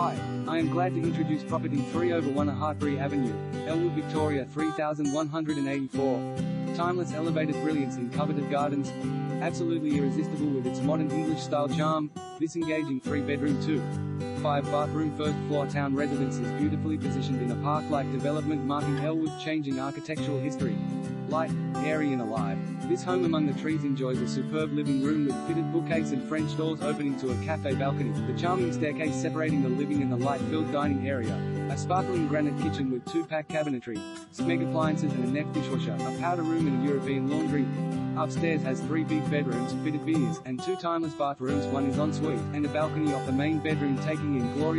Hi, I am glad to introduce property 3 over 1 Hartpury Avenue, Elwood, Victoria 3184. Timeless elevated brilliance in coveted gardens. Absolutely irresistible with its modern English style charm, this engaging 3 bedroom 2. 5 bathroom first floor town residence is beautifully positioned in a park-like development marking Elwood's changing architectural history. Light, airy and alive, this home among the trees enjoys a superb living room with fitted bookcase and French doors opening to a cafe balcony, the charming staircase separating the living and the light-filled dining area, a sparkling granite kitchen with two-pack cabinetry, Smeg appliances and a Neff dishwasher, a powder room and a European laundry. Upstairs has three big bedrooms, fitted beers, and two timeless bathrooms. One is ensuite, and a balcony off the main bedroom taking in glorious